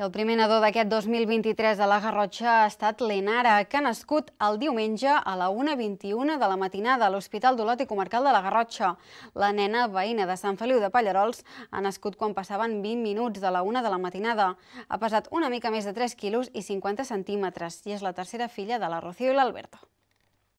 I el primer nadó d'aquest 2023 a la Garrotxa ha estat l'Enara, que ha nascut el diumenge a la 1.21 de la matinada a l'Hospital d'Olot i Comarcal de la Garrotxa. La nena, veïna de Sant Feliu de Pallarols, ha nascut quan passaven 20 minuts de la 1 de la matinada. Ha pesat una mica més de 3 quilos i 50 centímetres i és la tercera filla de la Rocío i l'Alberto.